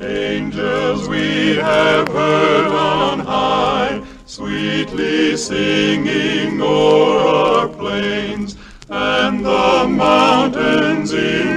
Angels we have heard on high, sweetly singing o'er our plains and the mountains in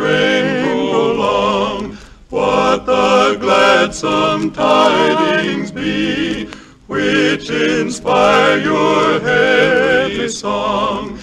strain along, what the gladsome tidings be, which inspire your heavy song.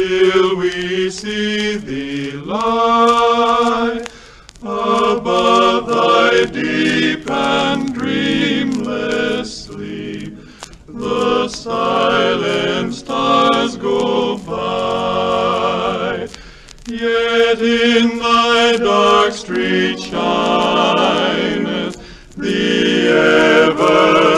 till we see thee lie above thy deep and dreamless sleep. The silent stars go by, yet in thy dark street shineth the ever.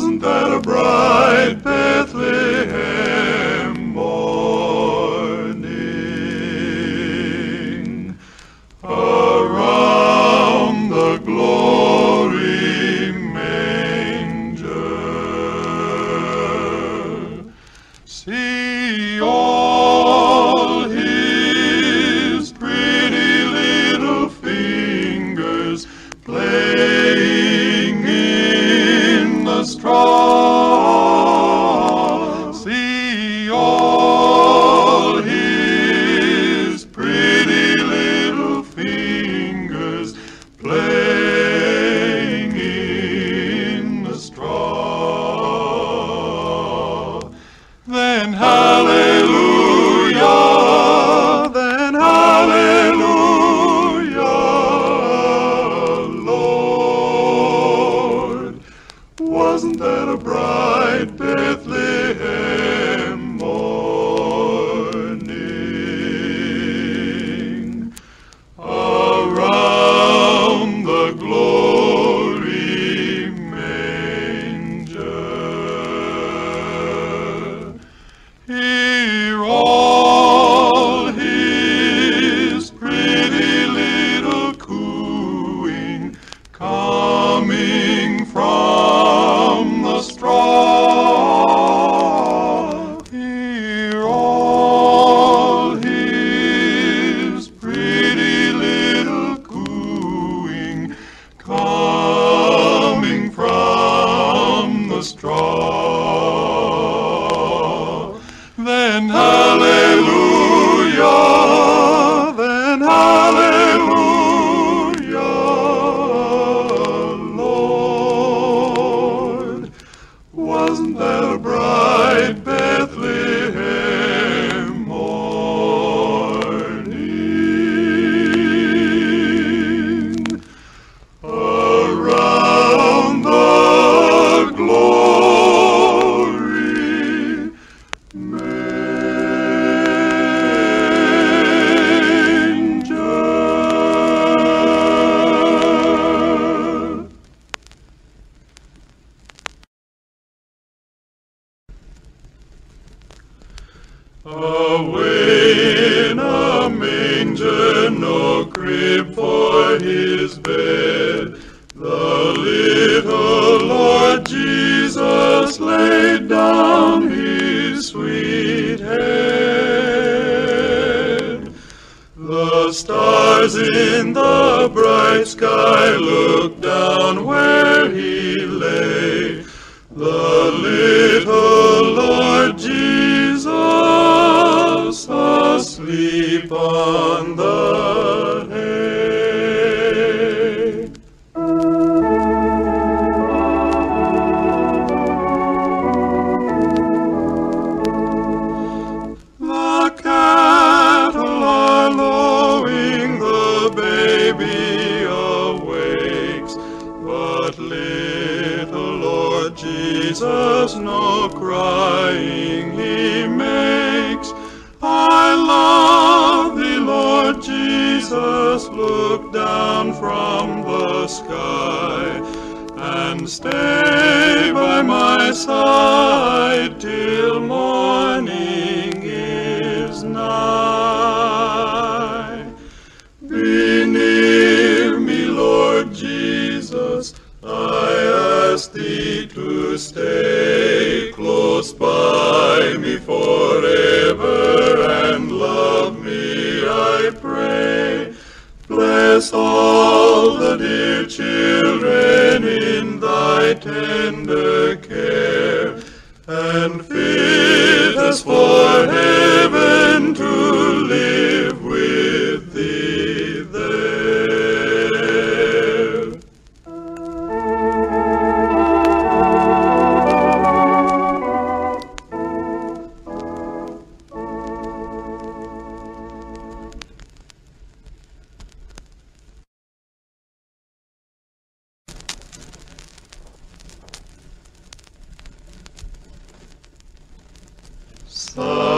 wasn't that a bright Bethlehem morning? Around the glory manger, see all his pretty little fingers play. than a bride. stars in the bright sky looked down where he lay. The little fit Silent